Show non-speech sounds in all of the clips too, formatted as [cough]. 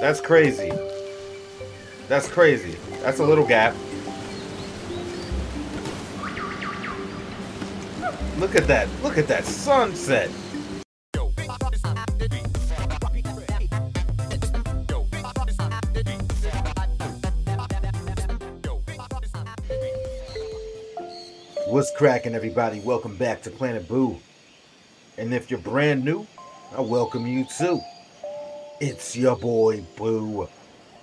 That's crazy. That's crazy. That's a little gap. Look at that. Look at that sunset. What's cracking, everybody? Welcome back to Planet Bu. And if you're brand new, I welcome you too. It's your boy Bu,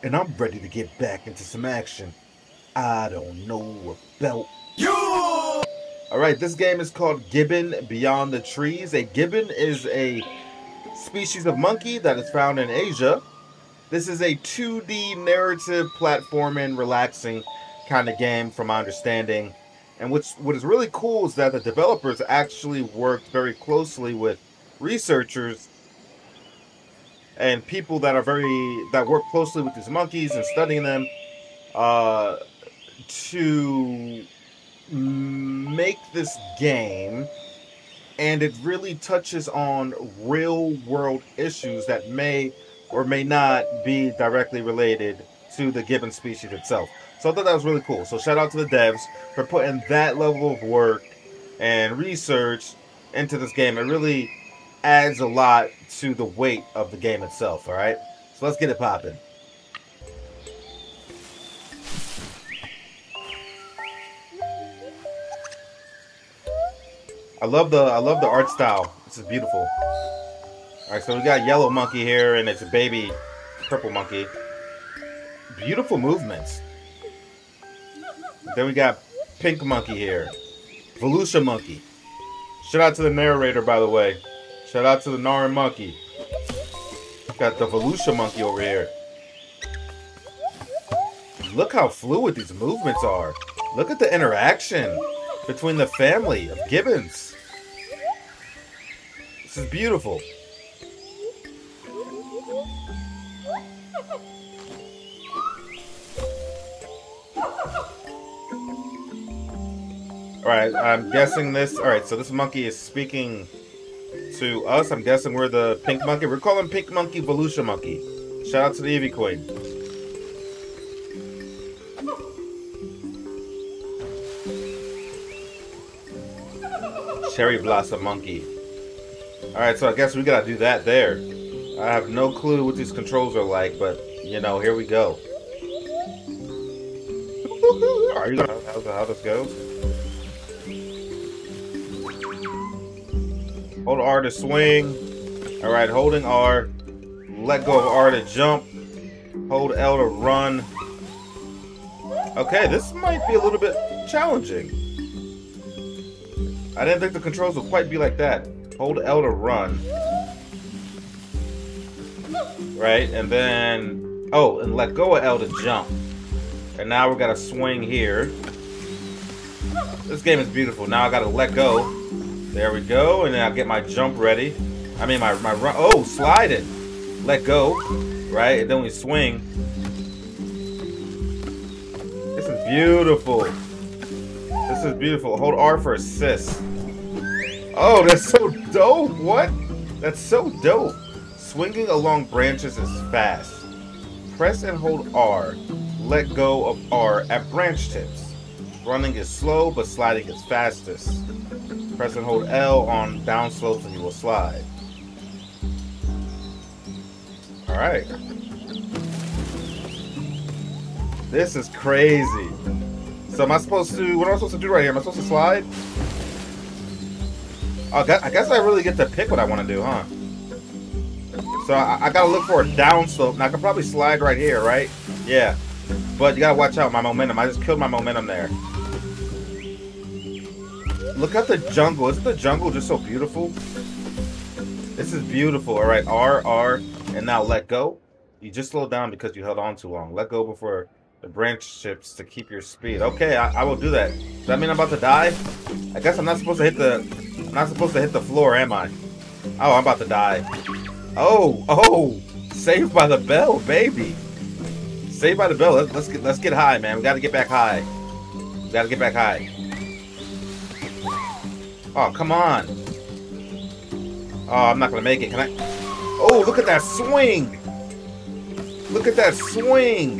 and I'm ready to get back into some action. I don't know about you. All right, this game is called Gibbon Beyond the Trees. A gibbon is a species of monkey that is found in Asia. This is a 2D narrative platforming, relaxing kind of game, from my understanding. And what's what is really cool is that the developers actually worked very closely with researchers and people that are very that work closely with these monkeys and studying them uh, to make this game and it really touches on real world issues that may or may not be directly related to the gibbon species itself. So I thought that was really cool. So shout out to the devs for putting that level of work and research into this game. It really adds a lot to the weight of the game itself, alright? So let's get it popping. I love the I love the art style. This is beautiful. Alright, so we got yellow monkey here and it's a baby purple monkey. Beautiful movements. Then we got Pink Monkey here. Volusia Monkey. Shout out to the narrator, by the way. Shout out to the Narin Monkey. Got the Volusia Monkey over here. Look how fluid these movements are. Look at the interaction between the family of Gibbons. This is beautiful. Alright, I'm guessing this... Alright, so this monkey is speaking to us. I'm guessing we're the pink monkey. We're calling pink monkey Volusia monkey. Shout out to the Eevee Queen. Cherry Blossom Monkey. Alright, so I guess we gotta do that there. I have no clue what these controls are like, but, you know, here we go. [laughs] Are you gonna how, how this goes? Hold R to swing. Alright, holding R. Let go of R to jump. Hold L to run. Okay, this might be a little bit challenging. I didn't think the controls would quite be like that. Hold L to run. Right, and then... Oh, and let go of L to jump. And now we got to swing here. This game is beautiful. Now I got to let go. There we go, and then I'll get my jump ready. I mean, my, my run. Oh, slide it. Let go, right? And then we swing. This is beautiful. This is beautiful. Hold R for assist. Oh, that's so dope. What? That's so dope. Swinging along branches is fast. Press and hold R. Let go of R at branch tips. Running is slow, but sliding is fastest. Press and hold L on down slopes and you will slide. Alright. This is crazy. So am I supposed to, what am I supposed to do right here? Am I supposed to slide? Oh, I guess I really get to pick what I want to do, huh? So I, I, gotta look for a down slope. Now I can probably slide right here, right? Yeah. But you gotta watch out my momentum. I just killed my momentum there. Look at the jungle. Isn't the jungle just so beautiful? This is beautiful. All right, R, R, and now let go. You just slowed down because you held on too long. Let go before the branch chips to keep your speed. Okay, I, I will do that. Does that mean I'm about to die? I guess I'm not supposed to hit the... I'm not supposed to hit the floor, am I? Oh, I'm about to die. Oh, oh! Saved by the bell, baby. Saved by the bell. Let's, let's get let's get high, man. We got to get back high. We got to get back high. Oh, come on. Oh, I'm not going to make it. Can I? Oh, look at that swing. Look at that swing.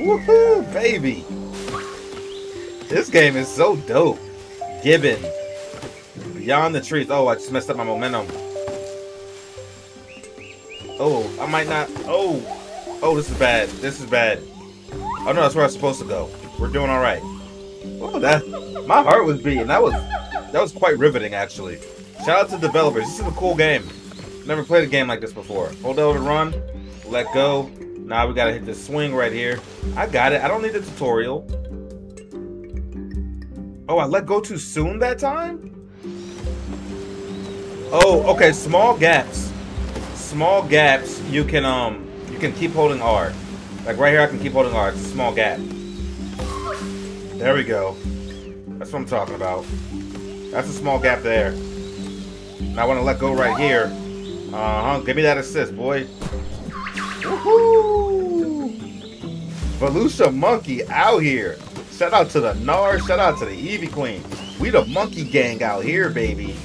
Woohoo, baby. This game is so dope. Gibbon. Beyond the trees. Oh, I just messed up my momentum. Oh, I might not. Oh. Oh, this is bad. This is bad. Oh, no, that's where I'm supposed to go. We're doing all right. Oh, that. My heart was beating. That was that was quite riveting, actually. Shout out to developers. This is a cool game. Never played a game like this before. Hold L to run. Let go. Now we gotta hit this swing right here. I got it. I don't need the tutorial. Oh, I let go too soon that time? Oh, okay. Small gaps. Small gaps. You can um, you can keep holding R. Like right here, I can keep holding R. It's a small gap. There we go. That's what I'm talking about. That's a small gap there. And I want to let go right here. Uh-huh. Give me that assist, boy. Woohoo! Volusia Monkey out here. Shout out to the NAR. Shout out to the Eevee Queen. We the monkey gang out here, baby.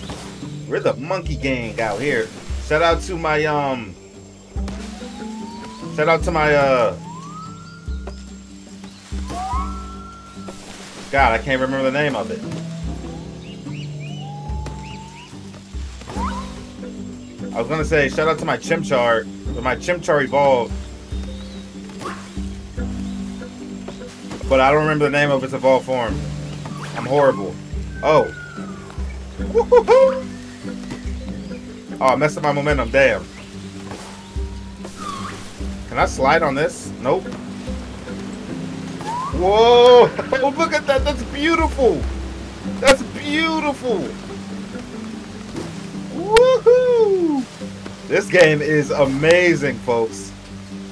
We're the monkey gang out here. Shout out to my, um... Shout out to my, uh... God, I can't remember the name of it. I was gonna say, shout out to my Chimchar, but my Chimchar evolved. But I don't remember the name of its evolved form. I'm horrible. Oh. Oh, I messed up my momentum, damn. Can I slide on this? Nope. Whoa! [laughs] Oh, look at that. That's beautiful. That's beautiful. Woohoo! This game is amazing, folks.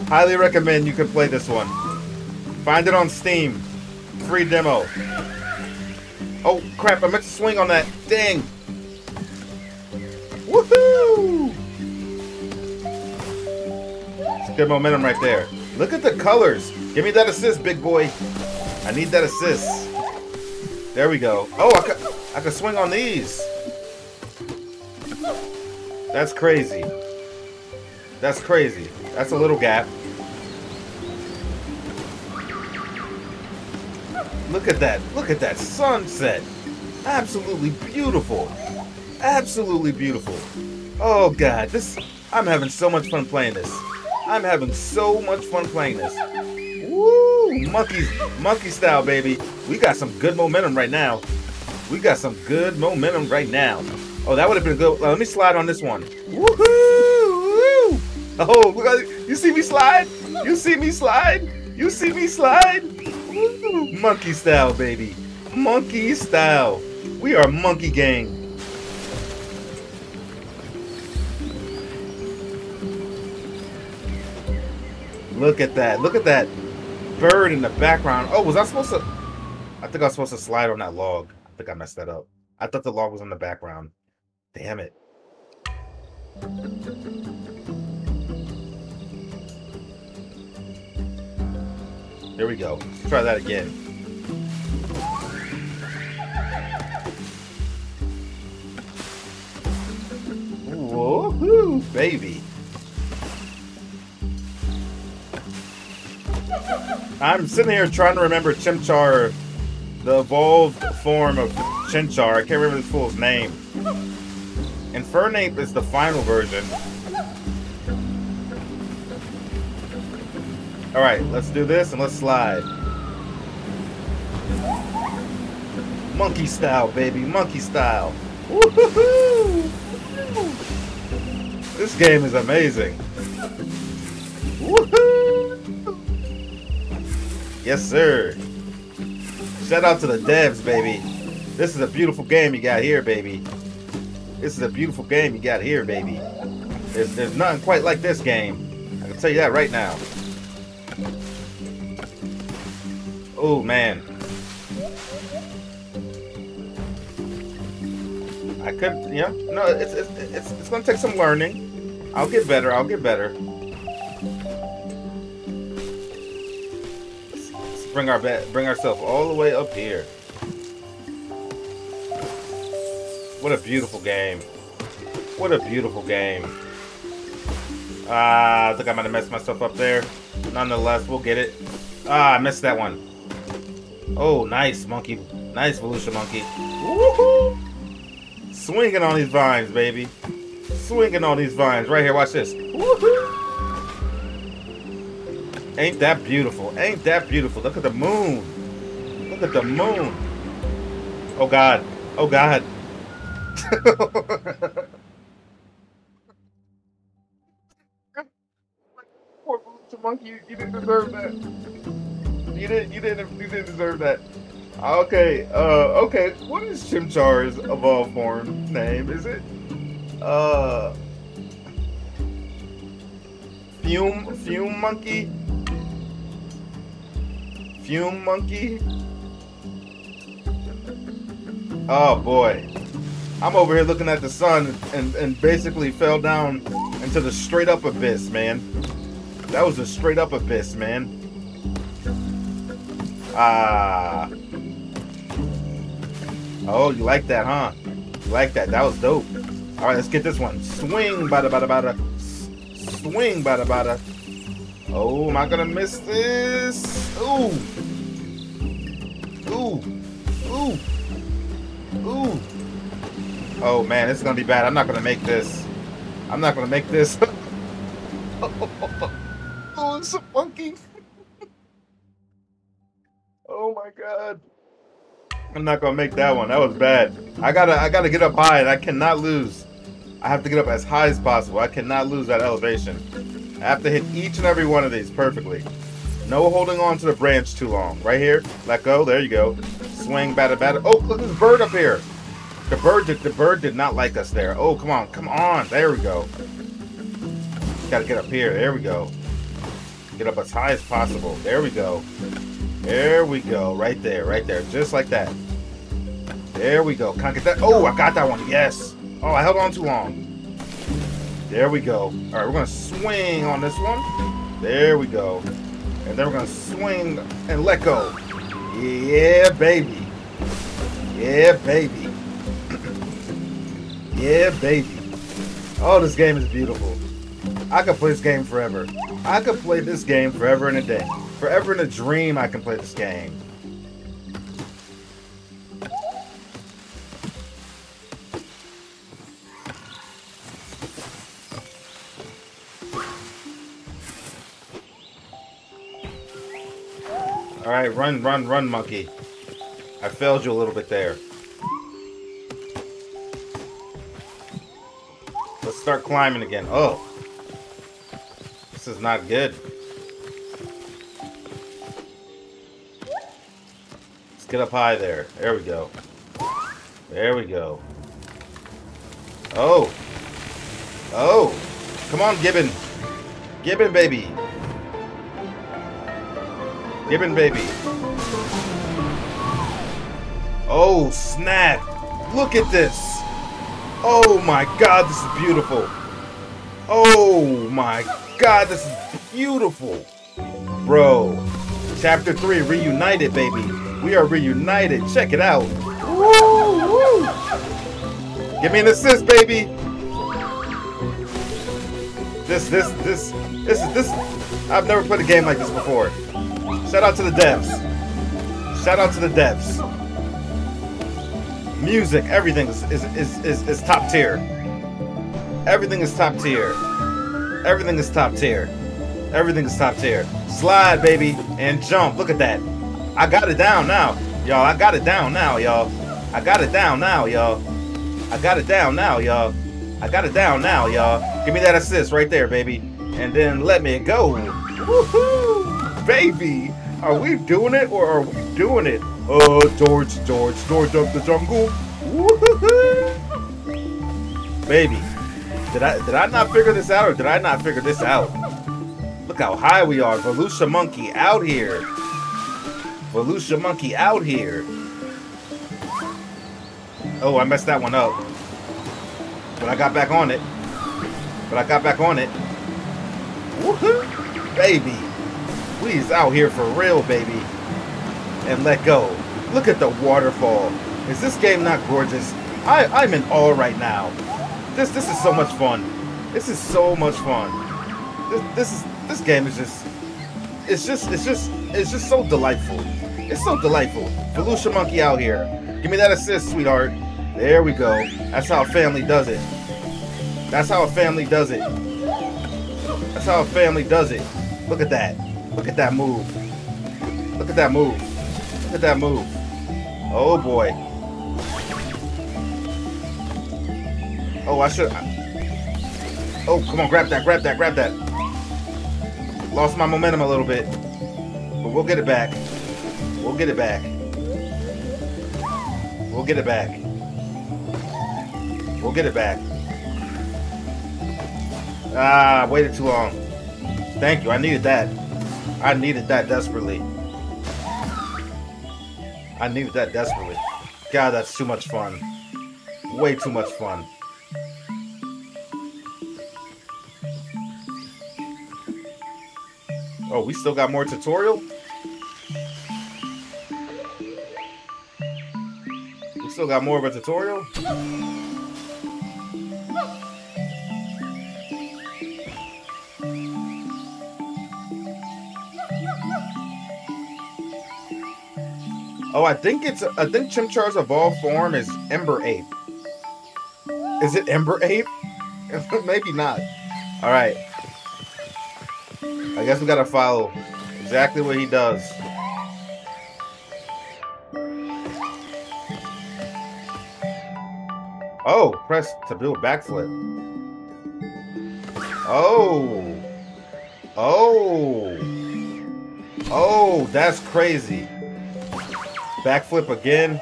Highly recommend you can play this one. Find it on Steam. Free demo. Oh, crap. I meant to swing on that. Dang. Woohoo! Good momentum right there. Look at the colors. Give me that assist, big boy. I need that assist. There we go. Oh, I can, I can swing on these. That's crazy. That's crazy. That's a little gap. Look at that. Look at that sunset. Absolutely beautiful. Absolutely beautiful. Oh god, this I'm having so much fun playing this. I'm having so much fun playing this. Woo! Monkey, monkey style, baby. We got some good momentum right now. We got some good momentum right now. Oh, that would have been good. Uh, let me slide on this one. Woohoo! [laughs] Oh, look at you see me slide? You see me slide? You see me slide? Monkey style, baby. Monkey style. We are monkey gang. Look at that. Look at that bird in the background. Oh, was I supposed to... I think I was supposed to slide on that log. I think I messed that up. I thought the log was in the background. Damn it. There we go. Let's try that again. Woohoo, baby. I'm sitting here trying to remember Chimchar, the evolved form of Chimchar. I can't remember this fool's name. Infernape is the final version. Alright, let's do this and let's slide. Monkey style, baby. Monkey style. This game is amazing. Yes, sir. Shout out to the devs, baby. This is a beautiful game you got here, baby. This is a beautiful game you got here, baby. There's, there's nothing quite like this game. I can tell you that right now. Oh, man. I could, yeah. No, it's, it's, it's, it's going to take some learning. I'll get better. I'll get better. bring our bet bring ourselves all the way up here. What a beautiful game. What a beautiful game. Ah, I think I might have messed myself up there. Nonetheless, we'll get it. Ah, I missed that one. Oh, nice, monkey. Nice, Volusia monkey. Woohoo! Swinging on these vines, baby. Swinging on these vines. Right here, watch this. Woohoo! Ain't that beautiful? Ain't that beautiful? Look at the moon. Look at the moon. Oh, God. Oh, God. [laughs] Poor Volusia monkey. You, didn't deserve that. You didn't. You didn't. You didn't deserve that. Okay. Uh. Okay. What is Chimchar's evolved form name? Is it? Uh. Fume. Fume monkey. Fume monkey. Oh boy. I'm over here looking at the sun and, and basically fell down into the straight up abyss, man. That was a straight up abyss, man. Ah. Oh, you like that, huh? You like that? That was dope. All right, let's get this one. Swing, bada bada bada. Swing, bada bada. Oh, am I gonna miss this? Ooh. Ooh. Ooh. Ooh. Oh man, this is gonna be bad. I'm not gonna make this. I'm not gonna make this. [laughs] oh, it's so funky. Oh my god. I'm not gonna make that one. That was bad. I gotta I gotta get up high and I cannot lose. I have to get up as high as possible. I cannot lose that elevation. I have to hit each and every one of these perfectly. No holding on to the branch too long. Right here. Let go. There you go. Swing, batter, batter. Oh, look at this bird up here. The bird did the bird did not like us there. Oh, come on, come on. There we go. Gotta get up here. There we go. Get up as high as possible. There we go. There we go. Right there, right there. Just like that. There we go. Can I get that? Oh, I got that one. Yes. Oh, I held on too long. There we go. All right, we're gonna swing on this one. There we go. And then we're gonna swing and let go. Yeah, baby. Yeah, baby. [clears throat] yeah, baby. Oh, this game is beautiful. I could play this game forever. I could play this game forever and a day. Forever in a dream, I can play this game. Alright, run, run, run, monkey. I failed you a little bit there. Let's start climbing again. Oh. Is not good. Let's get up high there. There we go. There we go. Oh. Oh. Come on, Gibbon. Gibbon, baby. Gibbon, baby. Oh, snap. Look at this. Oh, my God. This is beautiful. Oh, my God. This is beautiful. Bro. Chapter 3, reunited, baby. We are reunited. Check it out. Woo, woo. Give me an assist, baby. This, this, this, this is this. I've never played a game like this before. Shout out to the devs. Shout out to the devs. Music, everything is, is, is, is, is top tier. Everything is top tier. Everything is top tier. Everything is top tier. Slide, baby, and jump. Look at that. I got it down now. Y'all, I got it down now, y'all. I got it down now, y'all. I got it down now, y'all. I got it down now, y'all. Give me that assist right there, baby. And then let me go. Woohoo! Baby! Are we doing it or are we doing it? Uh, George, George, George of the jungle. Woohoo! Baby, did I did I not figure this out or did I not figure this out? Look how high we are. Volusia Monkey out here. Volusia Monkey out here. Oh, I messed that one up. But I got back on it. But I got back on it. Woohoo! Baby. We's out here for real, baby. And let go. Look at the waterfall. Is this game not gorgeous? I, I'm in awe right now. This this is so much fun. This is so much fun. This, this is this game is just it's just it's just it's just so delightful. It's so delightful. Volusia Monkey out here. Give me that assist, sweetheart. There we go. That's how a family does it. That's how a family does it. That's how a family does it. Look at that. Look at that move. Look at that move. Look at that move. Oh boy. Oh, I should. Oh, come on, grab that, grab that, grab that. Lost my momentum a little bit. But we'll get it back. We'll get it back. We'll get it back. We'll get it back. Ah, waited too long. Thank you. I needed that. I needed that desperately. I needed that desperately. God, that's too much fun. Way too much fun. Oh, we still got more tutorial? We still got more of a tutorial? Oh, I think it's I think Chimchar's evolved form is Ember Ape. Is it Ember Ape? [laughs] Maybe not. All right. I guess we gotta follow exactly what he does. Oh, press to build backflip. Oh. Oh. Oh, that's crazy. Backflip again.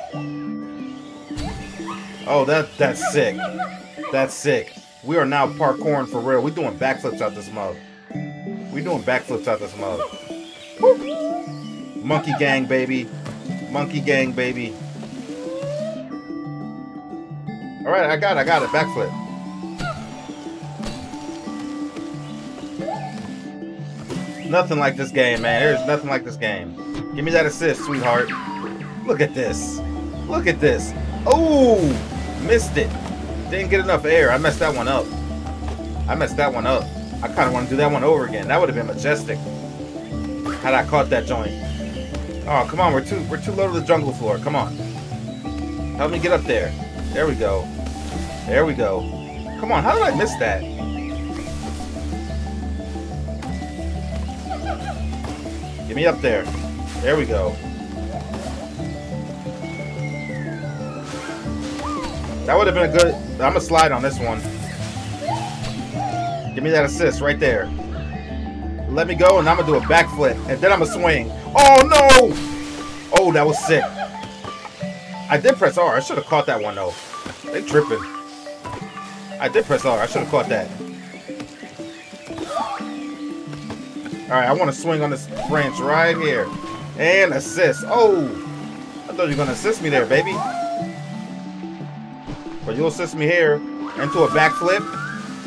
Oh, that that's sick. That's sick. We are now parkouring for real. We doing backflips out this mug. We doing backflips out this. Woo. Monkey gang, baby. Monkey gang, baby. All right, I got it. I got it. Backflip. Nothing like this game, man. There's nothing like this game. Give me that assist, sweetheart. Look at this. Look at this. Oh, missed it. Didn't get enough air. I messed that one up. I messed that one up. I kind of want to do that one over again. That would have been majestic. Had I caught that joint. Oh, come on. We're too we're too low to the jungle floor. Come on. Help me get up there. There we go. There we go. Come on. How did I miss that? Get me up there. There we go. That would have been a good... I'm going to slide on this one. Give me that assist right there. Let me go, and I'm going to do a backflip. And then I'm going to swing. Oh, no! Oh, that was sick. I did press R. I should have caught that one, though. They tripping. I did press R. I should have caught that. Alright, I want to swing on this branch right here. And assist. Oh! I thought you were going to assist me there, baby. But you'll assist me here into a backflip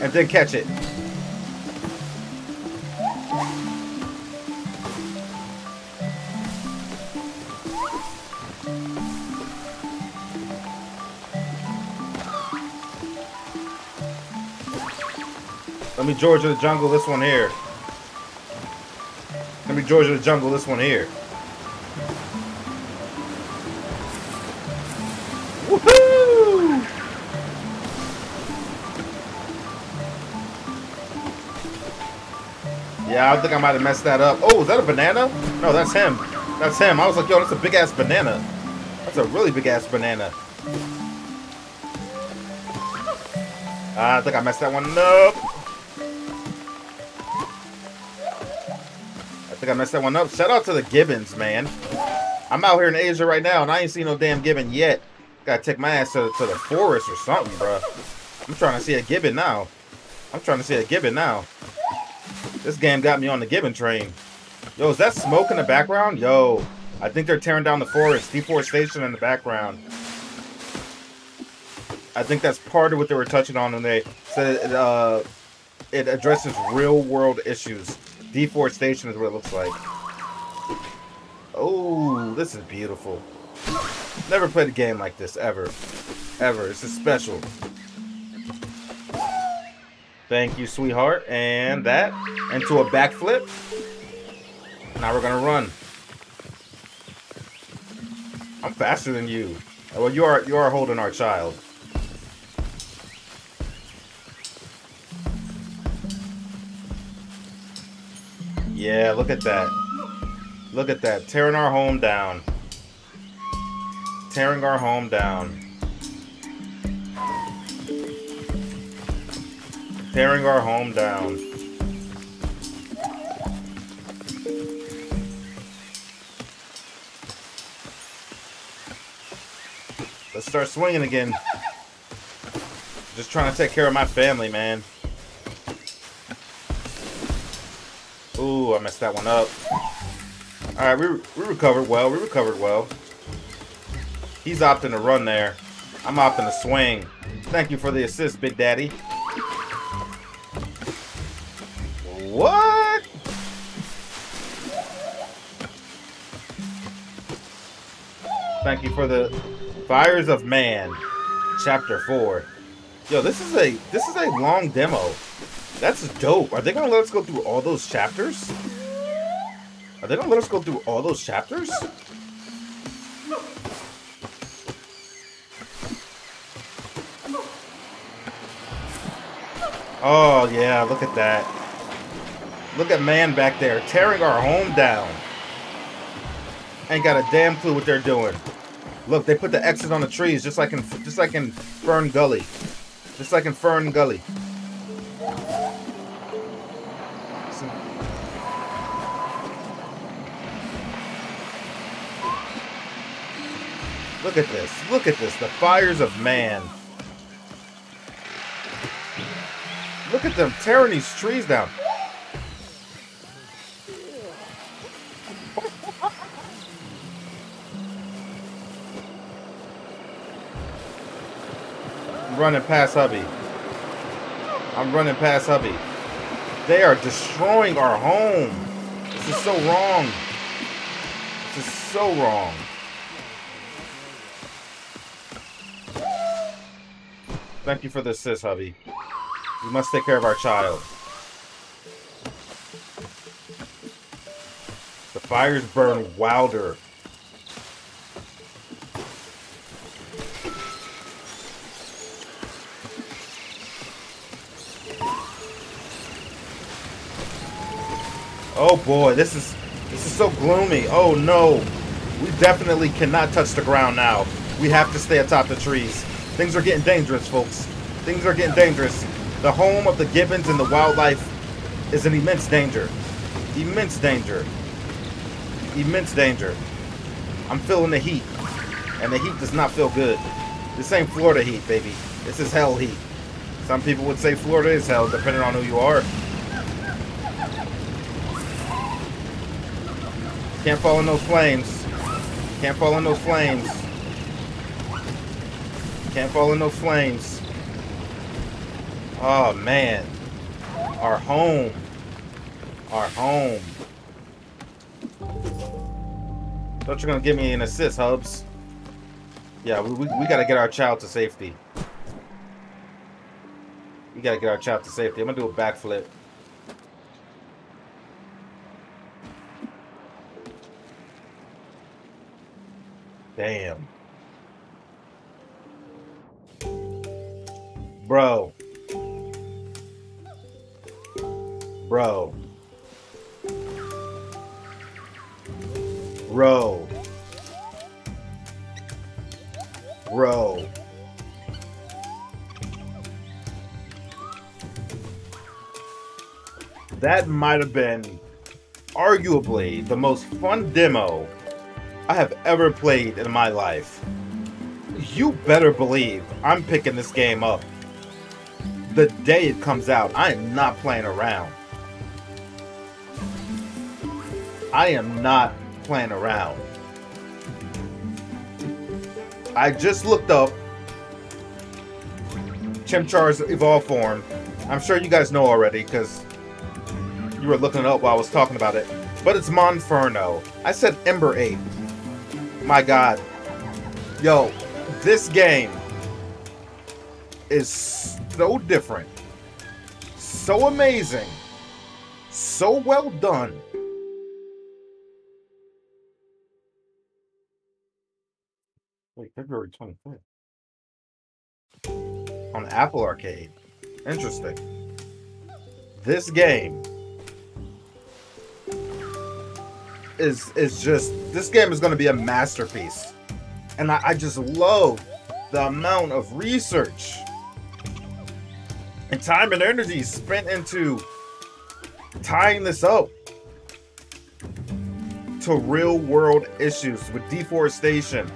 and then catch it. Let me Georgia the jungle this one here. Let me Georgia the jungle this one here. Woohoo! Yeah, I think I might have messed that up. Oh, is that a banana? No, that's him. That's him. I was like, yo, that's a big ass banana. That's a really big ass banana. Ah, I think I messed that one up. I messed that one up. Shout out to the Gibbons, man. I'm out here in Asia right now, and I ain't seen no damn Gibbon yet. Gotta take my ass to, to the forest or something, bro. I'm trying to see a Gibbon now. I'm trying to see a Gibbon now. This game got me on the Gibbon train. Yo, is that smoke in the background? Yo, I think they're tearing down the forest. Deforestation in the background. I think that's part of what they were touching on when they said it, uh, it addresses real world issues. Deforestation is what it looks like. Oh, this is beautiful. Never played a game like this, ever. Ever. This is special. Thank you, sweetheart. And that into a backflip. Now we're gonna run. I'm faster than you. Well, you are you are holding our child. Yeah, look at that. Look at that. Tearing our home down. Tearing our home down. Tearing our home down. Let's start swinging again. Just trying to take care of my family, man. Ooh, I messed that one up. Alright, we, we recovered well. We recovered well. He's opting to run there. I'm opting to swing. Thank you for the assist, Big Daddy. What? Thank you for the Fires of Man, Chapter 4. Yo, this is a this is a long demo. That's dope. Are they gonna let us go through all those chapters? Are they gonna let us go through all those chapters? Oh, yeah, look at that. Look at man back there, tearing our home down. Ain't got a damn clue what they're doing. Look, they put the X's on the trees, just like in just like in FernGully. Just like in FernGully. Look at this. Look at this. The fires of man. Look at them tearing these trees down. I'm running past hubby. I'm running past hubby. They are destroying our home. This is so wrong. This is so wrong. Thank you for the assist, hubby. We must take care of our child. The fires burn wilder. Oh boy, this is this is so gloomy. Oh no. We definitely cannot touch the ground now. We have to stay atop the trees. Things are getting dangerous, folks. Things are getting dangerous. The home of the gibbons and the wildlife is in immense danger. Immense danger. Immense danger. I'm feeling the heat. And the heat does not feel good. This ain't Florida heat, baby. This is hell heat. Some people would say Florida is hell, depending on who you are. Can't fall in those flames. Can't fall in those flames. Can't fall in those flames. Oh, man. Our home. Our home. Thought you're going to give me an assist, Hubs. Yeah, we, we, we got to get our child to safety. We got to get our child to safety. I'm to do a backflip. Damn. Bro. Bro. Bro. Bro. That might have been arguably the most fun demo I have ever played in my life. You better believe I'm picking this game up. The day it comes out, I am not playing around. I am not playing around. I just looked up Chimchar's evolved form. I'm sure you guys know already because you were looking it up while I was talking about it. But it's Monferno. I said Ember Ape. My god. Yo, this game is so different. so amazing, so well done. Wait, February 25th. On Apple Arcade. Interesting. This game is is just this game is going to be a masterpiece, and I, I just love the amount of research and [laughs] time and energy spent into tying this up to real world issues with deforestation,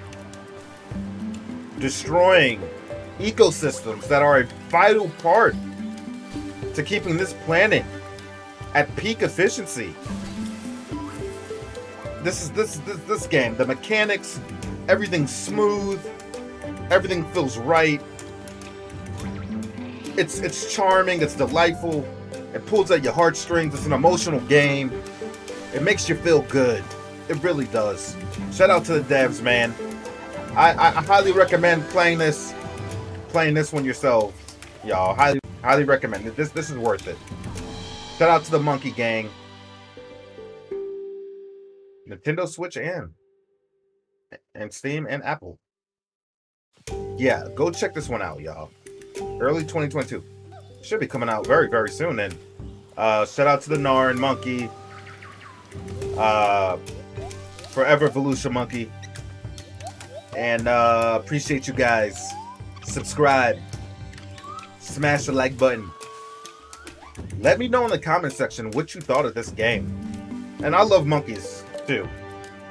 destroying ecosystems that are a vital part to keeping this planet at peak efficiency. This is this this this game. The mechanics, everything's smooth, everything feels right. It's it's charming, it's delightful, it pulls at your heartstrings, it's an emotional game. It makes you feel good. It really does. Shout out to the devs, man. I, I, I highly recommend playing this playing this one yourself. Y'all highly highly recommend it. This this is worth it. Shout out to the Monkey Gang. Nintendo Switch and and Steam and Apple. Yeah, go check this one out, y'all. Early 2022. Should be coming out very, very soon. And uh, shout out to the Narn Monkey, uh, Forever Volusia Monkey, and uh, appreciate you guys. Subscribe, smash the like button. Let me know in the comment section what you thought of this game. And I love monkeys too.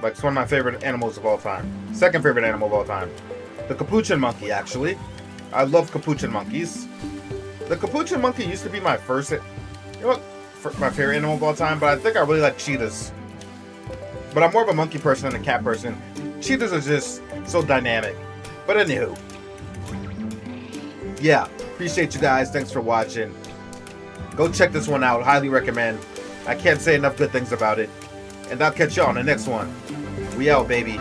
Like, it's one of my favorite animals of all time. Second favorite animal of all time. The capuchin monkey, actually. I love capuchin monkeys. The capuchin monkey used to be my first, you know what, my favorite animal of all time, but I think I really like cheetahs. But I'm more of a monkey person than a cat person. Cheetahs are just so dynamic. But anywho. Yeah, appreciate you guys. Thanks for watching. Go check this one out. Highly recommend. I can't say enough good things about it. And I'll catch you on the next one. We out, baby.